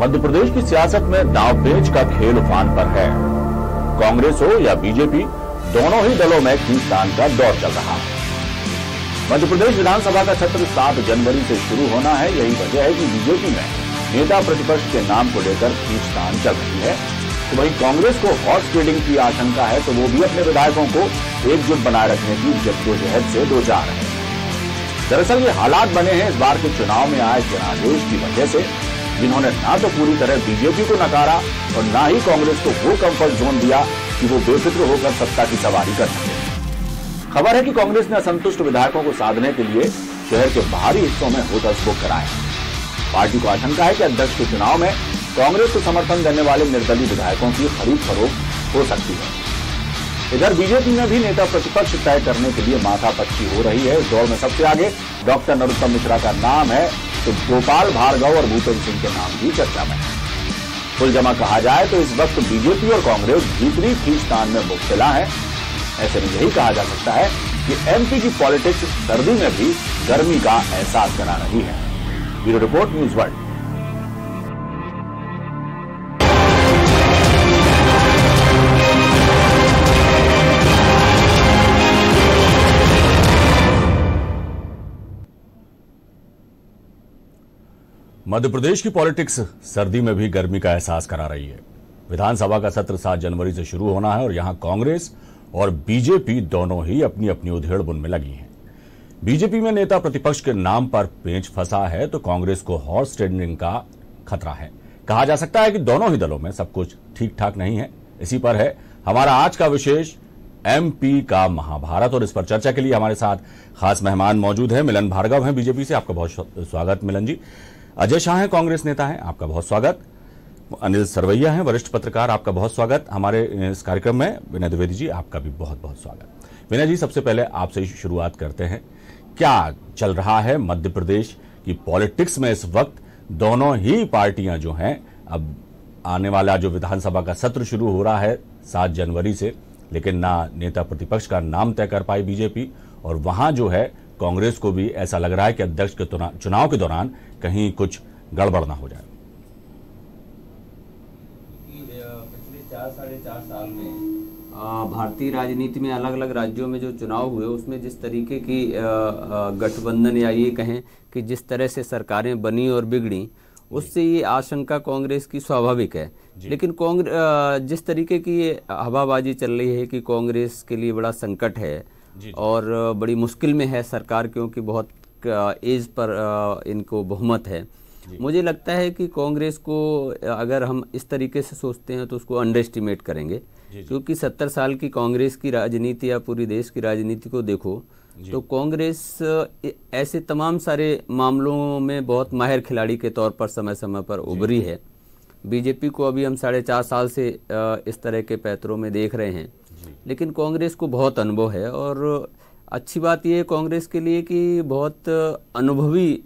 मध्य प्रदेश की सियासत में दाव पेच का खेल उफान पर है। कांग्रेस हो या बीजेपी, दोनों ही दलों में खींचतान का दौर चल रहा। है मध्य प्रदेश विधानसभा का सत्र सात जनवरी से शुरू होना है। यही वजह है कि बीजेपी में नेता प्रतिपक्ष के नाम को लेकर खींचतान चल रही है। तो वहीं कांग्रेस को हॉर्स ट्रेडिंग की आशंका है तो वो भी अपने विधायकों को एकजुट बनाए रखने की जद्दोजहद से दो चार है। दरअसल ये हालात बने हैं। इस बार के चुनाव में आए जनादेश की वजह से जिन्होंने ना तो पूरी तरह बीजेपी को नकारा और ना ही कांग्रेस को वो कंफर्ट जोन दिया कि वो बेफिक्र होकर सत्ता की सवारी कर सके। खबर है कि कांग्रेस ने असंतुष्ट विधायकों को साधने के लिए शहर के बाहरी हिस्सों में होटल्स बुक कराए। पार्टी को आशंका है कि अध्यक्ष के चुनाव में कांग्रेस को समर्थन देने वाले निर्दलीय विधायकों की खरीद फरोख्त हो सकती है। इधर बीजेपी में भी नेता प्रतिपक्ष तय करने के लिए माथा माथापच्ची हो रही है। इस दौर में सबसे आगे डॉक्टर नरोत्तम मिश्रा का नाम है। तो गोपाल भार्गव और भूपेन्द्र सिंह के नाम भी चर्चा में है। कुल जमा कहा जाए तो इस वक्त बीजेपी और कांग्रेस भीतरी खींचतान में मुबतला है। ऐसे में यही कहा जा सकता है कि एमपी की पॉलिटिक्स सर्दी में भी गर्मी का एहसास करा रही है। Bureau report news world. Madhya Pradesh की पॉलिटिक्स सर्दी में भी गर्मी का एहसास करा रही है। विधानसभा का सत्र सात जनवरी से शुरू होना है और यहाँ कांग्रेस और बीजेपी दोनों ही अपनी अपनी उधेड़ बुन में लगी हैं। बीजेपी में नेता प्रतिपक्ष के नाम पर पेंच फंसा है तो कांग्रेस को हॉर्स ट्रेडिंग का खतरा है। कहा जा सकता है कि दोनों ही दलों में सब कुछ ठीक ठाक नहीं है। इसी पर है हमारा आज का विशेष एमपी का महाभारत और इस पर चर्चा के लिए हमारे साथ खास मेहमान मौजूद हैं। मिलन भार्गव हैं बीजेपी से। आपका बहुत स्वागत मिलन जी। अजय शाह हैं, कांग्रेस नेता हैं, आपका बहुत स्वागत। अनिल सरवैया हैं, वरिष्ठ पत्रकार, आपका बहुत स्वागत। हमारे इस कार्यक्रम में विनय द्विवेदी जी, आपका भी बहुत बहुत स्वागत। विनय जी, सबसे पहले आपसे शुरुआत करते हैं। क्या चल रहा है मध्य प्रदेश की पॉलिटिक्स में इस वक्त? दोनों ही पार्टियाँ जो हैं, अब आने वाला जो विधानसभा का सत्र शुरू हो रहा है सात जनवरी से, लेकिन ना नेता प्रतिपक्ष का नाम तय कर पाई बीजेपी, और वहाँ जो है, कांग्रेस को भी ऐसा लग रहा है कि अध्यक्ष के चुनाव के दौरान कहीं कुछ गड़बड़ ना हो जाए। पिछले चार साढ़े चार साल में भारतीय राजनीति में अलग अलग राज्यों में जो चुनाव हुए उसमें जिस तरीके की गठबंधन या ये कहें कि जिस तरह से सरकारें बनी और बिगड़ी उससे ये आशंका कांग्रेस की स्वाभाविक है। लेकिन कांग्रेस जिस तरीके की ये हवाबाजी चल रही है कि कांग्रेस के लिए बड़ा संकट है और बड़ी मुश्किल में है सरकार क्योंकि बहुत एज पर इनको बहुमत है। मुझे लगता है कि कांग्रेस को अगर हम इस तरीके से सोचते हैं तो उसको अंडर एस्टिमेट करेंगे क्योंकि सत्तर साल की कांग्रेस की राजनीति या पूरी देश की राजनीति को देखो तो कांग्रेस ऐसे तमाम सारे मामलों में बहुत माहिर खिलाड़ी के तौर पर समय समय पर उभरी है। बीजेपी को अभी हम साढ़े चार साल से इस तरह के पैतरों में देख रहे हैं। लेकिन कांग्रेस को बहुत अनुभव है और अच्छी बात यह है कांग्रेस के लिए कि बहुत अनुभवी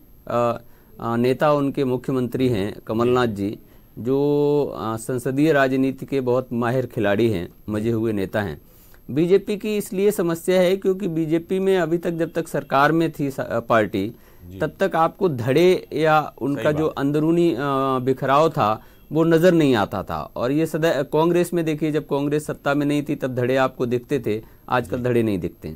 नेता उनके मुख्यमंत्री हैं कमलनाथ जी जो संसदीय राजनीति के बहुत माहिर खिलाड़ी हैं मज़े हुए नेता हैं। बीजेपी की इसलिए समस्या है क्योंकि बीजेपी में अभी तक जब तक सरकार में थी पार्टी तब तक आपको धड़े या उनका जो अंदरूनी बिखराव था वो नज़र नहीं आता था। और ये सदा कांग्रेस में देखिए जब कांग्रेस सत्ता में नहीं थी तब धड़े आपको दिखते थे आजकल धड़े नहीं दिखते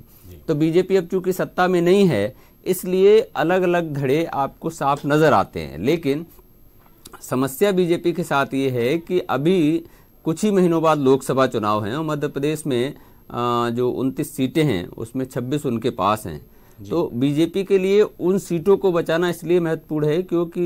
तो बीजेपी अब चूँकि सत्ता में नहीं है इसलिए अलग अलग धड़े आपको साफ़ नज़र आते हैं। लेकिन समस्या बीजेपी के साथ ये है कि अभी कुछ ही महीनों बाद लोकसभा चुनाव हैं और मध्य प्रदेश में जो उनतीस सीटें हैं उसमें 26 उनके पास हैं। तो बीजेपी के लिए उन सीटों को बचाना इसलिए महत्वपूर्ण है क्योंकि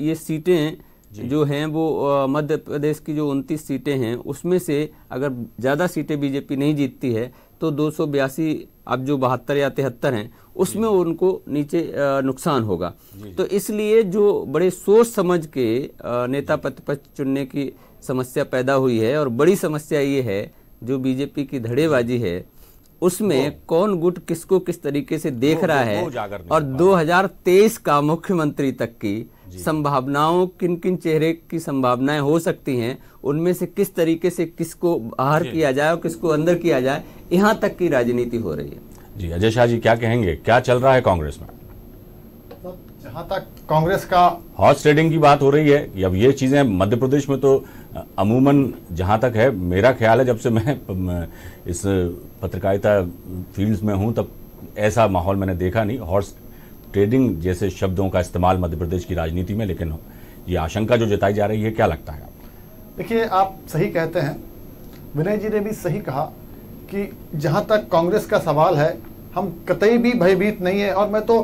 ये सीटें जो। हैं वो मध्य प्रदेश की जो उनतीस सीटें हैं उसमें से अगर ज़्यादा सीटें बीजेपी नहीं जीतती है तो दो सौ बयासी अब जो बहत्तर या तिहत्तर हैं उसमें उनको नीचे नुकसान होगा। तो इसलिए जो बड़े सोच समझ के नेता प्रतिपक्ष चुनने की समस्या पैदा हुई है और बड़ी समस्या ये है जो बीजेपी की धड़ेबाजी है उसमें कौन गुट किसको किस तरीके से देख रहा है और 2023 का मुख्यमंत्री तक की संभावनाओं किन किन चेहरे की संभावनाएँ हो सकती हैं उनमें से किस तरीके से किसको बाहर किया जाए और किसको अंदर किया जाए यहाँ तक की राजनीति हो रही है। जी अजय शाह जी क्या कहेंगे? क्या चल रहा है कांग्रेस में? जहाँ तक कांग्रेस का हॉर्स ट्रेडिंग की बात हो रही है अब ये चीज़ें मध्य प्रदेश में तो अमूमन जहाँ तक है मेरा ख्याल है जब से मैं इस पत्रकारिता फ़ील्ड में हूँ तब ऐसा माहौल मैंने देखा नहीं। हॉर्स ट्रेडिंग जैसे शब्दों का इस्तेमाल मध्य प्रदेश की राजनीति में लेकिन ये आशंका जो जताई जा रही है क्या लगता है देखिए आप सही कहते हैं। विनय जी ने भी सही कहा कि जहाँ तक कांग्रेस का सवाल है हम कतई भी भयभीत नहीं है। और मैं तो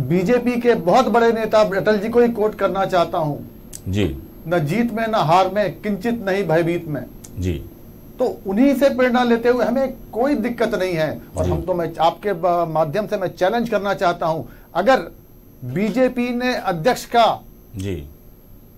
बीजेपी के बहुत बड़े नेता अटल जी को ही कोट करना चाहता हूँ। जी। न जीत में न हार में किंचित नहीं भयभीत में। जी। तो उन्हीं से प्रेरणा लेते हुए हमें कोई दिक्कत नहीं है। और हम तो मैं आपके माध्यम से मैं चैलेंज करना चाहता हूँ। अगर बीजेपी ने अध्यक्ष का जी।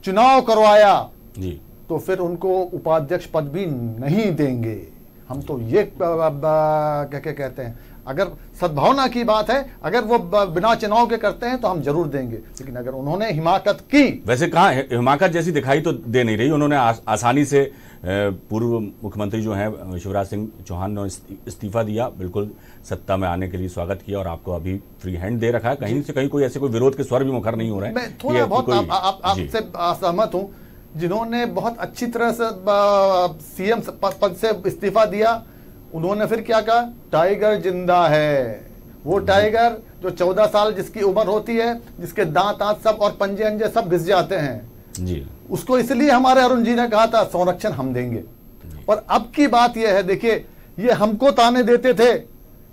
चुनाव करवाया जी। तो फिर उनको उपाध्यक्ष पद भी नहीं देंगे। हम तो ये क्या क्या कहते हैं? अगर सद्भावना की बात है अगर वो बिना चुनाव के करते हैं तो हम ज़रूर देंगे। लेकिन अगर उन्होंने हिमाकत की वैसे कहा हिमाकत जैसी दिखाई तो दे नहीं रही। उन्होंने आ, आसानी से पूर्व मुख्यमंत्री जो हैं शिवराज सिंह चौहान ने इस्तीफा दिया। बिल्कुल सत्ता में आने के लिए स्वागत किया और आपको अभी फ्री हैंड दे रखा है। कहीं से कहीं कोई ऐसे कोई विरोध के स्वर भी मुखर नहीं हो रहे हैं थोड़ा बहुत आपसे सहमत हूँ। जिन्होंने बहुत अच्छी तरह से सीएम पद से इस्तीफा दिया उन्होंने फिर क्या कहा? टाइगर ज़िंदा है। वो टाइगर जो चौदह साल जिसकी उम्र होती है जिसके दांत आंत सब और पंजे अंजे सब घिस जाते हैं। जी। उसको इसलिए हमारे अरुण जी ने कहा था संरक्षण हम देंगे। और अब की बात यह है देखिए ये हमको ताने देते थे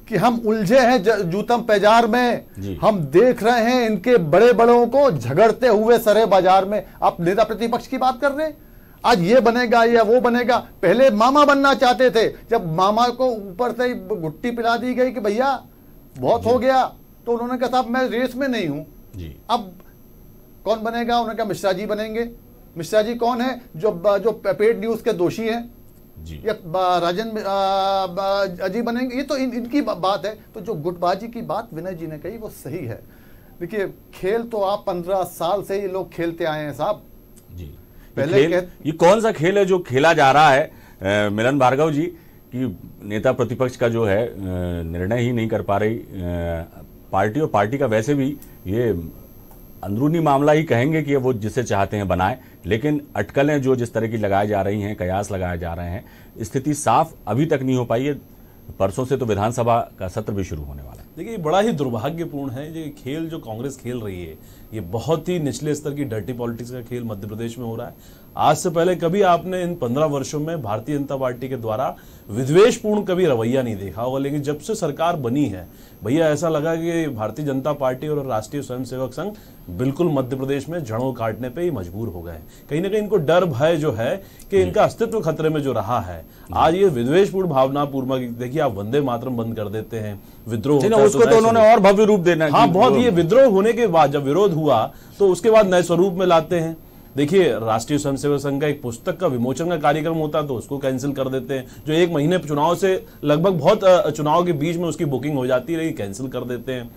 कि हम उलझे हैं जूतम पैजार में। हम देख रहे हैं इनके बड़े बड़ों को झगड़ते हुए सरे बाज़ार में। आप नेता प्रतिपक्ष की बात कर रहे हैं? आज ये बनेगा या वो बनेगा। पहले मामा बनना चाहते थे। जब मामा को ऊपर से गुट्टी पिला दी गई कि भैया बहुत हो गया तो उन्होंने कहा साहब मैं रेस में नहीं हूँ। अब कौन बनेगा? उन्होंने कहा मिश्रा जी बनेंगे। मिश्रा जी कौन है? जो जो पेड न्यूज़ के दोषी हैं। या राजन अजी बनेंगे। ये तो इन, इनकी बात है। तो जो गुटबाजी की बात विनय जी ने कही वो सही है। देखिए खेल तो आप पंद्रह साल से ये लोग खेलते आए हैं साहब। पहले ये, ये कौन सा खेल है जो खेला जा रहा है? आ, मिलन भार्गव जी कि नेता प्रतिपक्ष का जो है निर्णय ही नहीं कर पा रही। पार्टी और पार्टी का वैसे भी ये अंदरूनी मामला ही कहेंगे कि वो जिसे चाहते हैं बनाए लेकिन अटकलें जो जिस तरह की लगाई जा रही हैं कयास लगाए जा रहे हैं स्थिति साफ़ अभी तक नहीं हो पाई है। परसों से तो विधानसभा का सत्र भी शुरू होने वाला है। देखिए बड़ा ही दुर्भाग्यपूर्ण है ये खेल जो कांग्रेस खेल रही है ये बहुत ही निचले स्तर की डर्टी पॉलिटिक्स का खेल मध्य प्रदेश में हो रहा है। आज से पहले कभी आपने इन पंद्रह वर्षों में भारतीय जनता पार्टी के द्वारा विद्वेशपूर्ण कभी रवैया नहीं देखा होगा लेकिन जब से सरकार बनी है भैया ऐसा लगा कि भारतीय जनता पार्टी और राष्ट्रीय स्वयंसेवक संघ बिल्कुल मध्य प्रदेश में जड़ों काटने पे ही मजबूर हो गए कहीं ना कहीं इनको डर भय जो है कि इनका अस्तित्व खतरे में जो रहा है आज ये विद्वेशपूर्ण भावना पूर्वक देखिए आप वंदे मातरम बंद कर देते हैं विद्रोह उसको तो उन्होंने और भव्य रूप देना हाँ बहुत ये विद्रोह होने के बाद जब विरोध हुआ तो उसके बाद नए स्वरूप में लाते हैं। देखिए, राष्ट्रीय स्वयंसेवक संघ का एक पुस्तक का विमोचन का कार्यक्रम होता तो उसको कैंसिल कर देते हैं। जो एक महीने चुनाव से लगभग बहुत चुनाव के बीच में उसकी बुकिंग हो जाती रही कैंसिल कर देते हैं।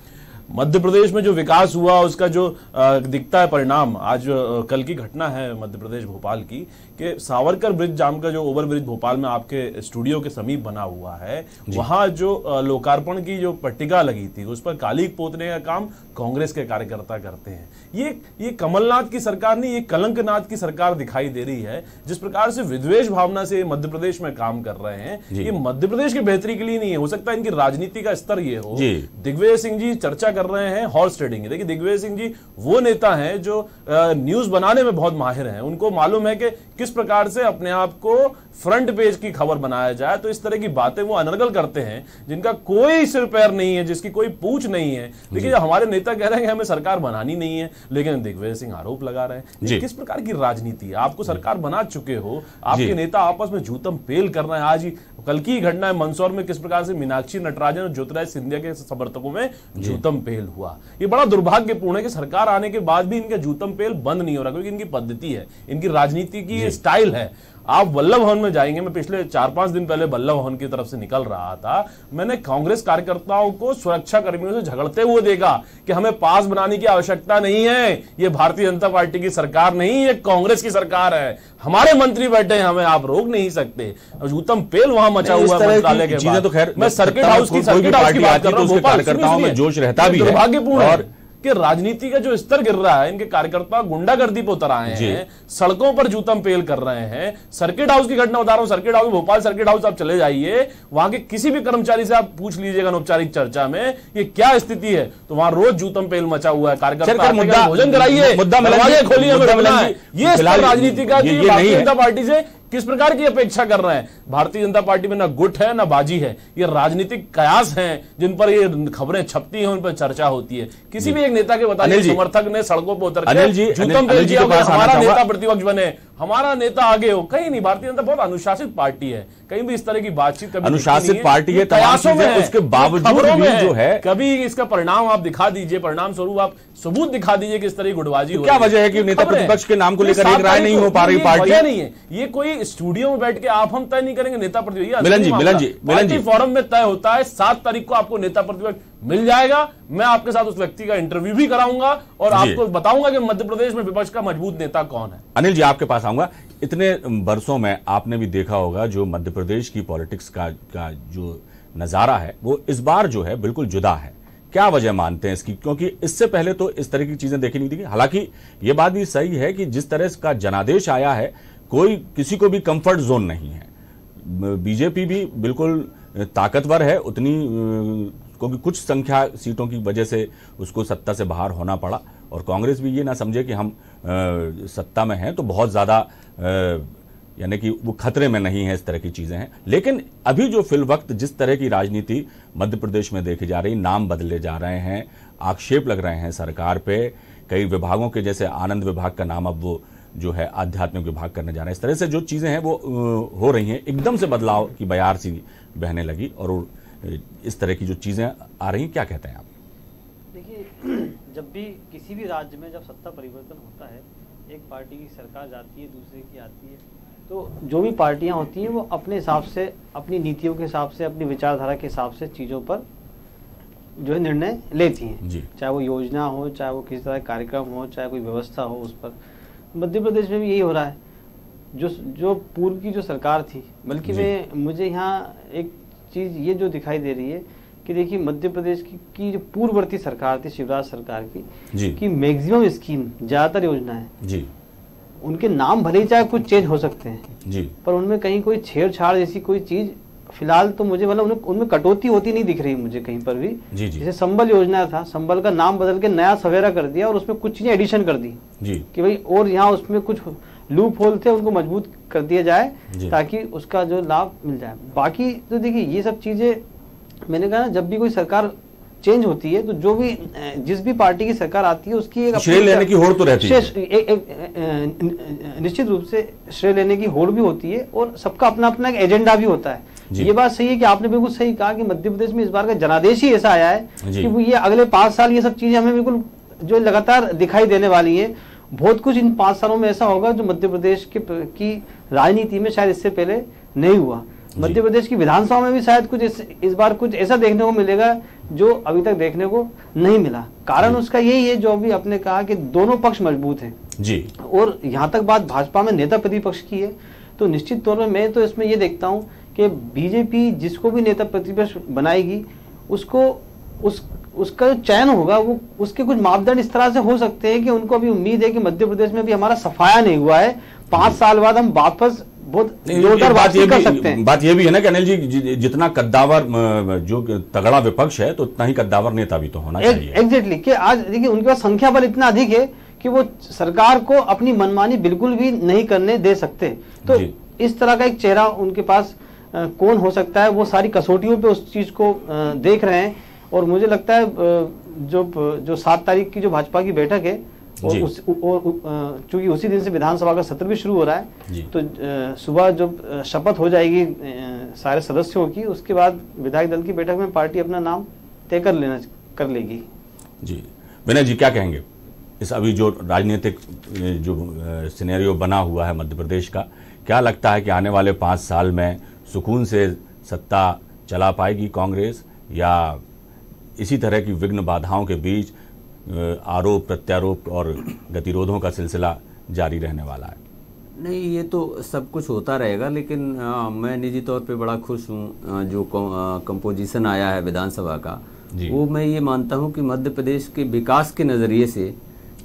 मध्य प्रदेश में जो विकास हुआ उसका जो दिखता है परिणाम आज कल की घटना है मध्य प्रदेश भोपाल की कि सावरकर ब्रिज जाम का जो ओवर ब्रिज भोपाल में आपके स्टूडियो के समीप बना हुआ है वहाँ जो लोकार्पण की जो पट्टिका लगी थी उस पर काली पोतने का काम कांग्रेस के कार्यकर्ता करते हैं। ये ये कमलनाथ की सरकार नहीं ये कलंकनाथ की सरकार दिखाई दे रही है जिस प्रकार से विद्वेश भावना से मध्य प्रदेश में काम कर रहे हैं ये मध्य प्रदेश की बेहतरी के लिए नहीं है सकता इनकी राजनीति का स्तर ये हो। दिग्विजय सिंह जी चर्चा कर रहे हैं हॉर्स ट्रेडिंग देखिए दिग्विजय सिंह जी वो नेता हैं जो न्यूज़ बनाने में बहुत माहिर हैं। उनको मालूम है कि किस प्रकार से अपने आप को फ्रंट पेज की खबर बनाया जाए। तो इस तरह की बातें वो अनर्गल करते हैं जिनका कोई सिर पैर नहीं है जिसकी कोई पूछ नहीं है। देखिए हमारे नेता कह रहे हैं हमें सरकार बनानी नहीं है लेकिन दिग्विजय सिंह आरोप लगा रहे हैं। किस प्रकार की राजनीति है? आपको सरकार बना चुके हो आपके नेता आपस में जूतम पेल कर रहे हैं। आज ही कल की घटना है मंदसौर में किस प्रकार से मीनाक्षी नटराजन और ज्योतिराज सिंधिया के समर्थकों में जूतम पेल हुआ। ये बड़ा दुर्भाग्यपूर्ण है कि सरकार आने के बाद भी इनका जूतम पेल बंद नहीं हो रहा क्योंकि इनकी पद्धति है इनकी राजनीति की स्टाइल है। आप वल्लभ भवन में जाएँगे मैं पिछले चार पाँच दिन पहले वल्लभ भवन की तरफ़ से निकल रहा था मैंने कांग्रेस कार्यकर्ताओं को सुरक्षा कर्मियों से झगड़ते हुए देखा कि हमें पास बनाने की आवश्यकता नहीं है ये भारतीय जनता पार्टी की सरकार नहीं ये कांग्रेस की सरकार है। हमारे मंत्री बैठे हैं हमें आप रोक नहीं सकते। उत्तम पेल वहाँ मचा हुआ मंत्रालय के तो खैर मैं सर्किट हाउस की सर्किट हाउस की बात कर रहा हूँ जोश रहता भी दुर्भाग्यपूर्ण कि राजनीति का जो स्तर गिर रहा है इनके कार्यकर्ता गुंडागर्दी पर उतर आए हैं सड़कों पर जूतम पेल कर रहे हैं सर्किट हाउस की घटना बता रहा हूँ circuit house Bhopal circuit house आप चले जाइए वहाँ के किसी भी कर्मचारी से आप पूछ लीजिएगा अनौपचारिक चर्चा में ये क्या स्थिति है? तो वहाँ रोज जूतम पेल मचा हुआ है कार्यकर्ता भोजन कराइए मुद्दा खोलिए ये राजनीति का जनता पार्टी से किस प्रकार की अपेक्षा कर रहे हैं? भारतीय जनता पार्टी में ना गुट है ना बाजी है। ये राजनीतिक कयास हैं जिन पर ये खबरें छपती हैं उन पर चर्चा होती है। किसी भी एक नेता के बताने समर्थक ने सड़कों पर उतर अनिल जी, जी हमारा नेता प्रतिपक्ष बने हमारा नेता आगे हो कहीं नहीं भारतीय जनता बहुत अनुशासित पार्टी है। कहीं भी इस तरह की बातचीत कभी अनुशासित पार्टी है प्रयासों में उसके बावजूद भी जो है कभी इसका परिणाम आप दिखा दीजिए परिणाम स्वरूप आप सबूत दिखा दीजिए कि इस तरह की गुटबाजी क्या वजह है कि नेता प्रतिपक्ष के नाम को लेकर एक राय नहीं हो पा रही पार्टी? नहीं है। ये कोई स्टूडियो में बैठ के आप हम तय नहीं करेंगे नेता प्रतिपक्ष मिलन जी मिलन जी मिलन जी। फॉरम में तय होता है सात तारीख को आपको नेता प्रतिपक्ष मिल जाएगा। मैं आपके साथ उस व्यक्ति का इंटरव्यू भी कराऊँगा और आपको बताऊँगा कि मध्य प्रदेश में विपक्ष का मज़बूत नेता कौन है। अनिल जी आपके पास आऊँगा। इतने वर्षों में आपने भी देखा होगा जो मध्य प्रदेश की पॉलिटिक्स का, का जो नज़ारा है वो इस बार जो है बिल्कुल जुदा है। क्या वजह मानते हैं इसकी? क्योंकि इससे पहले तो इस तरह की चीज़ें देखी नहीं थी। हालाँकि ये बात भी सही है कि जिस तरह का जनादेश आया है कोई किसी को भी कंफर्ट जोन नहीं है। बीजेपी भी बिल्कुल ताकतवर है उतनी क्योंकि कुछ संख्या सीटों की वजह से उसको सत्ता से बाहर होना पड़ा। और कांग्रेस भी ये ना समझे कि हम आ, सत्ता में हैं तो बहुत ज़्यादा यानी कि वो खतरे में नहीं है इस तरह की चीज़ें हैं। लेकिन अभी जो फिल वक्त जिस तरह की राजनीति मध्य प्रदेश में देखी जा रही नाम बदले जा रहे हैं आक्षेप लग रहे हैं सरकार पे कई विभागों के जैसे आनंद विभाग का नाम अब वो जो है आध्यात्मिक विभाग करने जा रहे हैं। इस तरह से जो चीज़ें हैं वो हो रही हैं। एकदम से बदलाव की बयार सी बहने लगी और इस तरह की जो चीज़ें आ रही क्या कहते हैं आप? देखिए जब भी किसी भी राज्य में जब सत्ता परिवर्तन होता है एक पार्टी की सरकार जाती है दूसरे की आती है तो जो भी पार्टियाँ होती हैं वो अपने हिसाब से अपनी नीतियों के हिसाब से अपनी विचारधारा के हिसाब से चीज़ों पर जो है निर्णय लेती हैं। चाहे वो योजना हो चाहे वो किसी तरह कार्यक्रम हो चाहे कोई व्यवस्था हो उस पर। मध्य प्रदेश में भी यही हो रहा है। जो जो पूर्व की जो सरकार थी बल्कि मैं मुझे यहाँ एक चीज़ ये जो दिखाई दे रही है कि देखिए मध्य प्रदेश की, की जो पूर्ववर्ती सरकार थी शिवराज सरकार की जी। की मैक्सिमम स्कीम ज़्यादातर योजनाएँ जी। उनके नाम भले ही चाहे कुछ चेंज हो सकते हैं जी। पर उनमें कहीं कोई छेड़छाड़ जैसी कोई चीज़ फ़िलहाल तो मुझे मतलब उनमें उनमें कटौती होती नहीं दिख रही मुझे कहीं पर भी। जी जी। जैसे संबल योजना था संबल का नाम बदल के नया सवेरा कर दिया और उसमें कुछ चीज़ें एडिशन कर दी जी। कि भाई और यहाँ उसमें कुछ लूप होल थे उनको मज़बूत कर दिया जाए ताकि उसका जो लाभ मिल जाए। बाकी तो देखिए ये सब चीज़ें मैंने कहा ना जब भी कोई सरकार चेंज होती है तो जो भी जिस भी पार्टी की सरकार आती है उसकी एक श्रेय लेने की होड़ तो रहती है। एक, एक, निश्चित रूप से श्रेय लेने की होड़ भी होती है और सबका अपना अपना एक एजेंडा भी होता है। ये बात सही है कि आपने बिल्कुल सही कहा कि मध्य प्रदेश में इस बार का जनादेश ही ऐसा आया है कि ये अगले पाँच साल ये सब चीज़ें हमें बिल्कुल जो लगातार दिखाई देने वाली है बहुत कुछ इन पाँच सालों में ऐसा होगा जो मध्य प्रदेश के की राजनीति में शायद इससे पहले नहीं हुआ। मध्य प्रदेश की विधानसभा में भी शायद कुछ इस, इस बार कुछ ऐसा देखने को मिलेगा जो अभी तक देखने को नहीं मिला। कारण उसका यही है जो अभी आपने कहा कि दोनों पक्ष मज़बूत हैं। जी। और यहाँ तक बात भाजपा में नेता प्रतिपक्ष की है तो निश्चित तौर पर मैं तो इसमें यह देखता हूँ कि बीजेपी जिसको भी नेता प्रतिपक्ष बनाएगी उसको उस उसका जो चयन होगा वो उसके कुछ मापदंड इस तरह से हो सकते हैं कि उनको अभी उम्मीद है कि मध्य प्रदेश में भी हमारा सफाया नहीं हुआ है। पाँच साल बाद हम वापस बहुत जोरदार बात ये कर सकते हैं। बात ये भी है ना कि अनिल जी जितना कद्दावर जो तगड़ा विपक्ष है तो उतना ही कद्दावर नेता भी तो होना चाहिए। एग्जैक्टली कि आज देखिए उनके पास संख्या बल इतना अधिक है कि वो सरकार को अपनी मनमानी बिल्कुल भी नहीं करने दे सकते। तो इस तरह का एक चेहरा उनके पास कौन हो सकता है? वो सारी कसौटियों पे उस चीज़ को देख रहे हैं। और मुझे लगता है जो जो सात तारीख की जो भाजपा की बैठक है और उस चूँकि उसी दिन से विधानसभा का सत्र भी शुरू हो रहा है तो सुबह जब शपथ हो जाएगी सारे सदस्यों की उसके बाद विधायक दल की बैठक में पार्टी अपना नाम तय कर लेना कर लेगी। जी। विनय जी क्या कहेंगे? इस अभी जो राजनीतिक जो सिनेरियो बना हुआ है मध्य प्रदेश का क्या लगता है कि आने वाले पाँच साल में सुकून से सत्ता चला पाएगी कांग्रेस या इसी तरह की विघ्न बाधाओं के बीच आरोप प्रत्यारोप और गतिरोधों का सिलसिला जारी रहने वाला है। नहीं ये तो सब कुछ होता रहेगा लेकिन आ, मैं निजी तौर पे बड़ा खुश हूँ जो कंपोजिशन आया है विधानसभा का। वो मैं ये मानता हूँ कि मध्य प्रदेश के विकास के नज़रिए से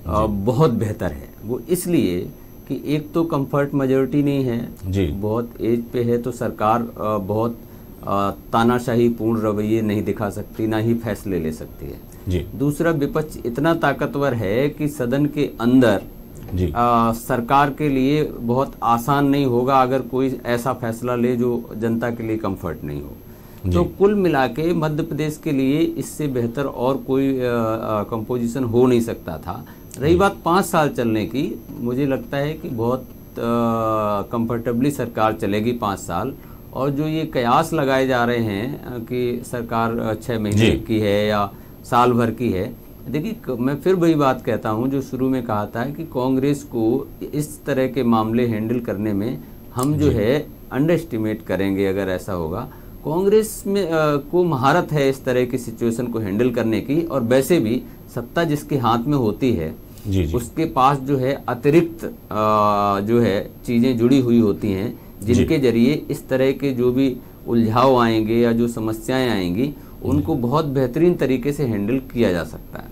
आ, बहुत बेहतर है। वो इसलिए कि एक तो कंफर्ट मेजोरिटी नहीं है। जी। बहुत एज पे है तो सरकार आ, बहुत तानाशाही पूर्ण रवैये नहीं दिखा सकती ना ही फैसले ले सकती है। जी। दूसरा विपक्ष इतना ताकतवर है कि सदन के अंदर जी। आ, सरकार के लिए बहुत आसान नहीं होगा अगर कोई ऐसा फैसला ले जो जनता के लिए कंफर्ट नहीं हो। तो कुल मिला के मध्य प्रदेश के लिए इससे बेहतर और कोई कंपोजिशन हो नहीं सकता था। रही बात पाँच साल चलने की मुझे लगता है कि बहुत कंफर्टेबली सरकार चलेगी पाँच साल। और जो ये कयास लगाए जा रहे हैं कि सरकार छः महीने की है या साल भर की है देखिए मैं फिर वही बात कहता हूँ जो शुरू में कहा था कि कांग्रेस को इस तरह के मामले हैंडल करने में हम जो है अंडर एस्टिमेट करेंगे अगर ऐसा होगा। कांग्रेस में अ, को महारत है इस तरह की सिचुएशन को हैंडल करने की और वैसे भी सत्ता जिसके हाथ में होती है जी जी। उसके पास जो है अतिरिक्त अ, जो है चीज़ें जुड़ी हुई होती हैं जिनके ज़रिए इस तरह के जो भी उलझाव आएँगे या जो समस्याएँ आएँगी उनको बहुत बेहतरीन तरीके से हैंडल किया जा सकता है।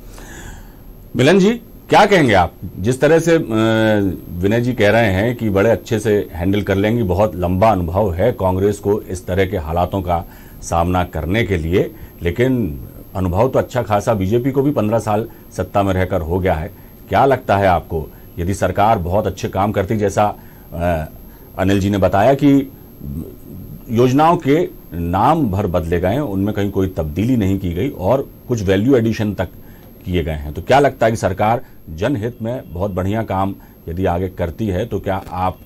मिलन जी क्या कहेंगे आप? जिस तरह से विनय जी कह रहे हैं कि बड़े अच्छे से हैंडल कर लेंगे बहुत लंबा अनुभव है कांग्रेस को इस तरह के हालातों का सामना करने के लिए लेकिन अनुभव तो अच्छा खासा बीजेपी को भी पंद्रह साल सत्ता में रहकर हो गया है। क्या लगता है आपको? यदि सरकार बहुत अच्छे काम करती जैसा अनिल जी ने बताया कि योजनाओं के नाम भर बदले गए हैं उनमें कहीं कोई तब्दीली नहीं की गई और कुछ वैल्यू एडिशन तक किए गए हैं। तो क्या लगता है कि सरकार जनहित में बहुत बढ़िया काम यदि आगे करती है तो क्या आप,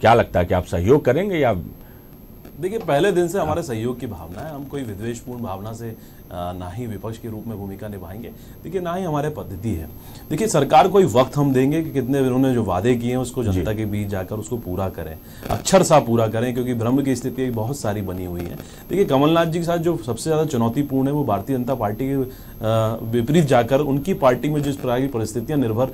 क्या लगता है कि आप सहयोग करेंगे या देखिए, पहले दिन से हमारे सहयोग की भावना है। हम कोई विद्वेषपूर्ण भावना से ना ही विपक्ष के रूप में भूमिका निभाएँगे। देखिए ना ही हमारे पद्धति है। देखिए सरकार को ही वक्त हम देंगे कि कितने उन्होंने जो वादे किए हैं उसको जनता के बीच जाकर उसको पूरा करें। अक्षर सा पूरा करें क्योंकि भ्रम की स्थिति बहुत सारी बनी हुई है। देखिए कमलनाथ जी के साथ जो सबसे ज़्यादा चुनौतीपूर्ण है वो भारतीय जनता पार्टी के विपरीत जाकर उनकी पार्टी में जिस प्रकार की परिस्थितियाँ निर्भर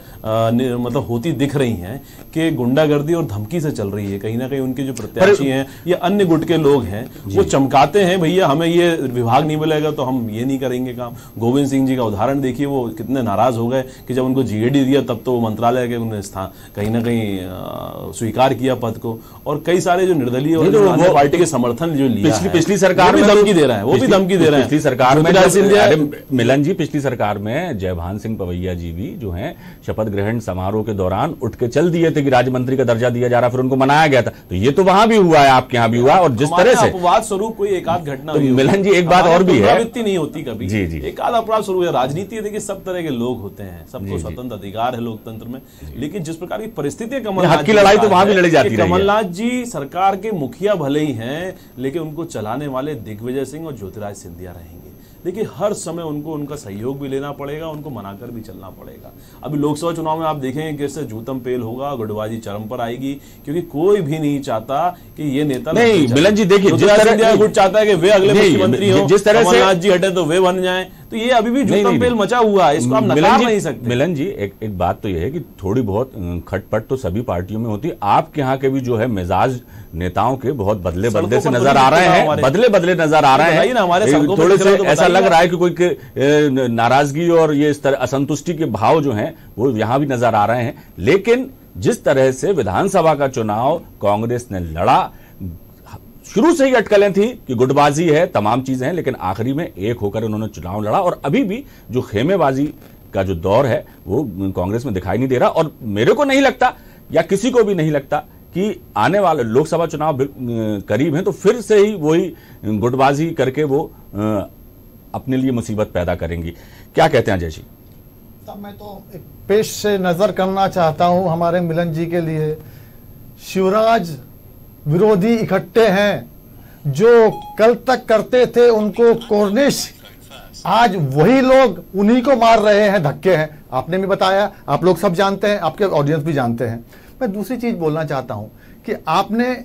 मतलब होती दिख रही हैं कि गुंडागर्दी और धमकी से चल रही है। कहीं ना कहीं उनके जो प्रत्याशी हैं या अन्य गुट के लोग हैं वो चमकाते हैं भैया हमें ये विभाग नहीं मिलेगा तो हम ये नहीं करेंगे काम। गोविंद सिंह जी का उदाहरण देखिए वो कितने नाराज़ हो गए कि जब उनको जीएडी दिया तब तो वो मंत्रालय के उन्होंने स्थान कहीं ना कहीं स्वीकार किया पद को। और कई सारे जो निर्दलीय और तो जो पार्टी के समर्थन जो लिया पिछली पिछली सरकार भी में तो- धमकी दे रहा है वो भी धमकी दे रहा है। पिछली सरकार में मिलन जी पिछली सरकार में जयभान सिंह पवैया जी भी जो हैं शपथ ग्रहण समारोह के दौरान उठ के चल दिए थे कि राज्य मंत्री का दर्जा दिया जा रहा फिर उनको मनाया गया था। तो ये तो वहाँ भी हुआ है आपके यहाँ भी हुआ और जिस तरह से अपवाद स्वरूप कोई एक आध घटना तो मिलन जी, एक बात और भी है। पुनरावृत्ति नहीं होती कभी। जी, जी। एक आध अपराध स्वरूप है। राजनीति है देखिए सब तरह के लोग होते हैं सबको स्वतंत्र अधिकार है लोकतंत्र में। लेकिन जिस प्रकार की परिस्थितियाँ कमलनाथ की लड़ाई तो वहाँ भी लड़ी जाती है। कमलनाथ जी सरकार के मुखिया भले ही हैं लेकिन उनको चलाने वाले दिग्विजय सिंह और ज्योतिराज सिंधिया रहेंगे। देखिए हर समय उनको उनका सहयोग भी लेना पड़ेगा उनको मनाकर भी चलना पड़ेगा। अभी लोकसभा चुनाव में आप देखेंगे कैसे जूतम पेल होगा गुटबाजी चरम पर आएगी क्योंकि कोई भी नहीं चाहता कि ये नेता नहीं, मिलन जी, देखिए, जिस तरह- गुट चाहता है कि वे अगले मुख्यमंत्री हो जिस तरह से- आज जी हटे तो वे बन जाएँ। तो ये अभी भी जूतम पेल मचा हुआ है इसको आप नकार नहीं सकते। मिलन जी एक एक बात तो यह है कि थोड़ी बहुत खटपट तो सभी पार्टियों में होती है। आपके यहाँ के भी जो है मिजाज नेताओं के बहुत बदले बदले से तो नज़र आ रहे हैं बदले बदले नज़र आ तो रहे हैं। हमारे ये थोड़े से तो ऐसा लग रहा है कि कोई नाराज़गी और ये इस तरह असंतुष्टि के भाव जो हैं वो यहाँ भी नज़र आ रहे हैं। लेकिन जिस तरह से विधानसभा का चुनाव कांग्रेस ने लड़ा शुरू से ही अटकलें थी कि गुटबाजी है, तमाम चीज़ें हैं, लेकिन आखिरी में एक होकर उन्होंने चुनाव लड़ा और अभी भी जो खेमेबाजी का जो दौर है, वो कांग्रेस में दिखाई नहीं दे रहा और मेरे को नहीं लगता या किसी को भी नहीं लगता कि आने वाले लोकसभा चुनाव करीब हैं तो फिर से ही वही गुटबाजी करके वो अपने लिए मुसीबत पैदा करेंगी। क्या कहते हैं, अजय जी? तब मैं तो पेश से नज़र करना चाहता हूँ हमारे मिलन जी के लिए। शिवराज विरोधी इकट्ठे हैं। जो कल तक करते थे उनको कोर्निश, आज वही लोग उन्हीं को मार रहे हैं, धक्के हैं। आपने भी बताया, आप लोग सब जानते हैं, आपके ऑडियंस भी जानते हैं। मैं दूसरी चीज़ बोलना चाहता हूँ कि आपने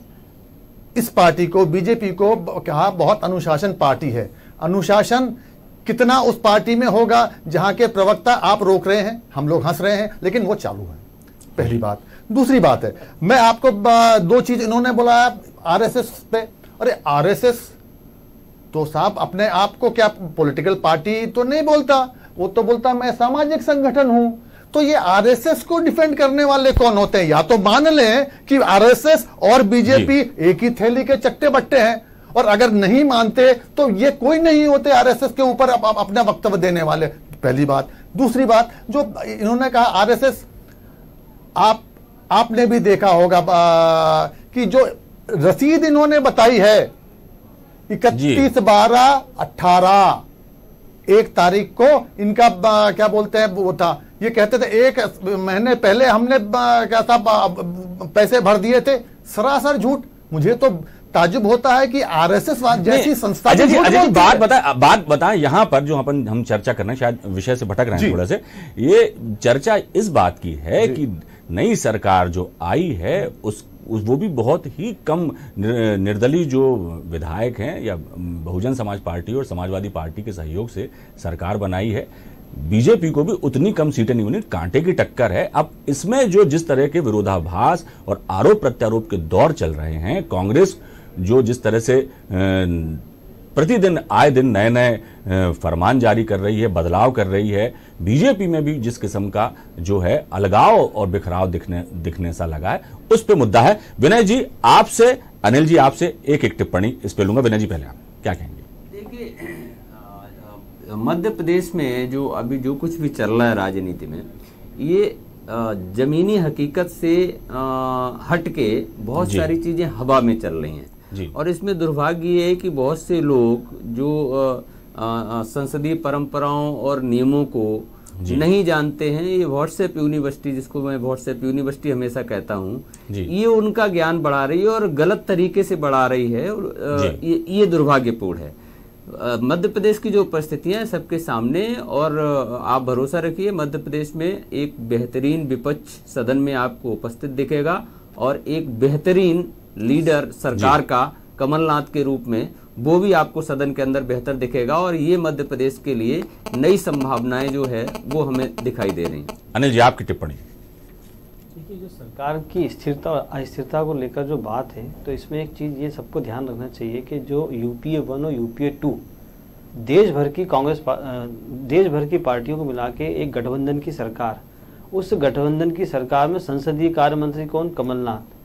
इस पार्टी को बीजेपी को, कहा बहुत अनुशासन पार्टी है। अनुशासन कितना उस पार्टी में होगा जहाँ के प्रवक्ता आप रोक रहे हैं, हम लोग हंस रहे हैं, लेकिन वो चालू है। पहली बात। दूसरी बात है मैं आपको दो चीज़ इन्होंने बोला आरएसएस पे। अरे आरएसएस तो साहब अपने आप को क्या पॉलिटिकल पार्टी तो नहीं बोलता वो तो बोलता मैं सामाजिक संगठन हूँ। तो ये आरएसएस को डिफेंड करने वाले कौन होते हैं? या तो मान लें कि आरएसएस और बीजेपी एक ही थैली के चट्टे बट्टे हैं और अगर नहीं मानते तो ये कोई नहीं होते आरएसएस के ऊपर अप, अप, अपना वक्तव्य देने वाले। पहली बात। दूसरी बात जो इन्होंने कहा आरएसएस आप आपने भी देखा होगा आ, कि जो रसीद इन्होंने बताई है इकतीस बारह अठारह एक तारीख को इनका आ, क्या बोलते हैं वो था ये कहते थे एक महीने पहले हमने क्या था पैसे भर दिए थे सरासर झूठ। मुझे तो ताजुब होता है कि आरएसएस जैसी संस्था अजय जी, अजय जी बात बता बात बता यहाँ पर जो अपन हम चर्चा करना शायद विषय से भटक रहे हैं थोड़ा से ये चर्चा इस बात की है कि नई सरकार जो आई है, उस उस, वो भी बहुत ही कम निर्दलीय जो विधायक हैं या बहुजन समाज पार्टी और समाजवादी पार्टी के सहयोग से सरकार बनाई है। बीजेपी को भी उतनी कम सीटें नहीं बनी कांटे की टक्कर है। अब इसमें जो जिस तरह के विरोधाभास और आरोप प्रत्यारोप के दौर चल रहे हैं, कांग्रेस जो जिस तरह से प्रतिदिन आए दिन नए नए फरमान जारी कर रही है बदलाव कर रही है। बीजेपी में भी जिस किस्म का जो है अलगाव और बिखराव दिखने दिखने सा लगा है उस पर मुद्दा है। विनय जी आपसे अनिल जी आपसे एक एक टिप्पणी इस पे लूँगा। विनय जी पहले आप क्या कहेंगे? देखिए मध्य प्रदेश में जो अभी जो कुछ भी चल रहा है राजनीति में ये जमीनी हकीकत से हट के बहुत सारी चीज़ें हवा में चल रही हैं। और इसमें दुर्भाग्य ये है कि बहुत से लोग जो संसदीय परंपराओं और नियमों को नहीं जानते हैं ये व्हाट्सएप यूनिवर्सिटी जिसको मैं व्हाट्सएप यूनिवर्सिटी हमेशा कहता हूँ ये उनका ज्ञान बढ़ा रही है और गलत तरीके से बढ़ा रही है और ये, ये दुर्भाग्यपूर्ण है। मध्य प्रदेश की जो परिस्थितियाँ सबके सामने और आप भरोसा रखिए मध्य प्रदेश में एक बेहतरीन विपक्ष सदन में आपको उपस्थित दिखेगा और एक बेहतरीन लीडर सरकार का कमलनाथ के रूप में वो भी आपको सदन के अंदर बेहतर दिखेगा और ये मध्य प्रदेश के लिए नई संभावनाएँ जो है वो हमें दिखाई दे रही हैं। अनिल जी आपकी टिप्पणी। देखिए जो सरकार की स्थिरता और अस्थिरता को लेकर जो बात है तो इसमें एक चीज़ ये सबको ध्यान रखना चाहिए कि जो यूपीए वन और यूपीए टू देश भर की कांग्रेस देश भर की पार्टियों को मिला के एक गठबंधन की सरकार उस गठबंधन की सरकार में संसदीय कार्य मंत्री कौन? कमलनाथ।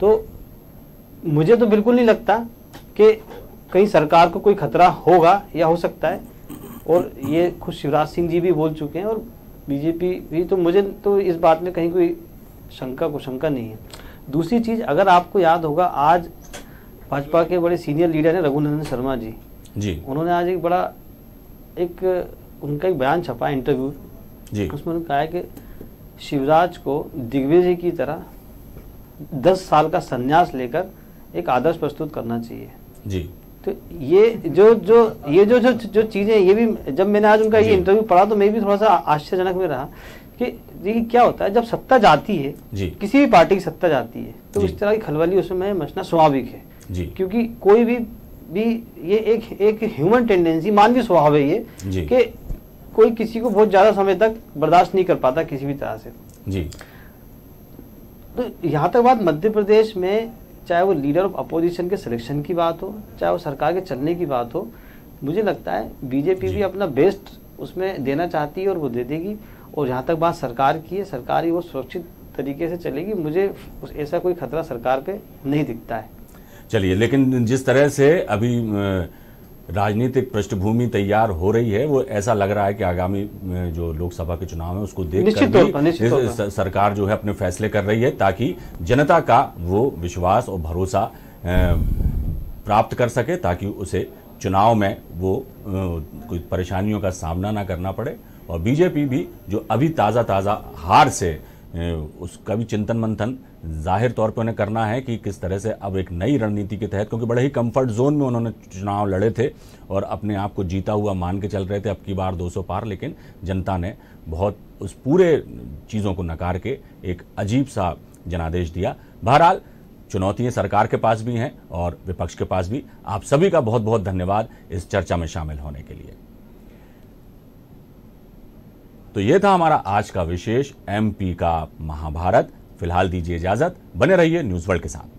तो मुझे तो बिल्कुल नहीं लगता कि कहीं सरकार को कोई खतरा होगा या हो सकता है। और ये खुद शिवराज सिंह जी भी बोल चुके हैं और बीजेपी भी तो मुझे तो इस बात में कहीं कोई शंका को शंका नहीं है। दूसरी चीज़ अगर आपको याद होगा आज भाजपा के बड़े सीनियर लीडर हैं रघुनंदन शर्मा जी। जी। उन्होंने आज एक बड़ा एक उनका एक बयान छपा इंटरव्यू। जी। उसमें उन्होंने कहा है कि शिवराज को दिग्विजय की तरह दस साल का संन्यास लेकर एक आदर्श प्रस्तुत करना चाहिए। जी। तो ये जो जो ये जो जो जो चीज़ें ये भी जब मैंने आज उनका ये इंटरव्यू पढ़ा तो मैं भी थोड़ा सा आश्चर्यजनक में रहा कि देखिए क्या होता है जब सत्ता जाती है जी। किसी भी पार्टी की सत्ता जाती है तो इस तरह की खलबली उसमें मचना स्वाभाविक है। जी। क्योंकि कोई भी भी ये एक एक ह्यूमन टेंडेंसी मानवीय स्वभाव है ये कि कोई किसी को बहुत ज़्यादा समय तक बर्दाश्त नहीं कर पाता किसी भी तरह से। जी। तो यहाँ तक बात मध्य प्रदेश में चाहे वो लीडर ऑफ़ अपोजिशन के सिलेक्शन की बात हो चाहे वो सरकार के चलने की बात हो मुझे लगता है बीजेपी भी अपना बेस्ट उसमें देना चाहती है और वो दे देगी। और जहाँ तक बात सरकार की है सरकार ही वो सुरक्षित तरीके से चलेगी। मुझे ऐसा कोई खतरा सरकार पे नहीं दिखता है। चलिए लेकिन जिस तरह से अभी राजनीतिक पृष्ठभूमि तैयार हो रही है वो ऐसा लग रहा है कि आगामी जो लोकसभा के चुनाव है उसको देख कर सरकार जो है अपने फैसले कर रही है ताकि जनता का वो विश्वास और भरोसा प्राप्त कर सके ताकि उसे चुनाव में वो कोई परेशानियों का सामना ना करना पड़े। और बीजेपी भी जो अभी ताज़ा ताज़ा हार से उसका भी चिंतन मंथन ज़ाहिर तौर पर उन्हें करना है कि किस तरह से अब एक नई रणनीति के तहत, क्योंकि बड़े ही कंफर्ट जोन में उन्होंने चुनाव लड़े थे और अपने आप को जीता हुआ मान के चल रहे थे। अब की बार 200 पार, लेकिन जनता ने बहुत उस पूरे चीज़ों को नकार के एक अजीब सा जनादेश दिया। बहरहाल चुनौतियाँ सरकार के पास भी हैं और विपक्ष के पास भी। आप सभी का बहुत बहुत धन्यवाद इस चर्चा में शामिल होने के लिए। तो यह था हमारा आज का विशेष एमपी का महाभारत। फ़िलहाल दीजिए इजाज़त बने रहिए न्यूज़ वर्ल्ड के साथ।